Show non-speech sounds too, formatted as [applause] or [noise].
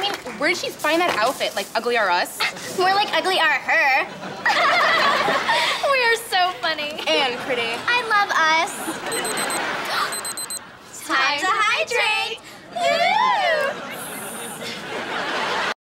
I mean, where did she find that outfit? Like Ugly Are Us? [laughs] More like ugly are her. [laughs] [laughs] We are so funny. And pretty. I love us.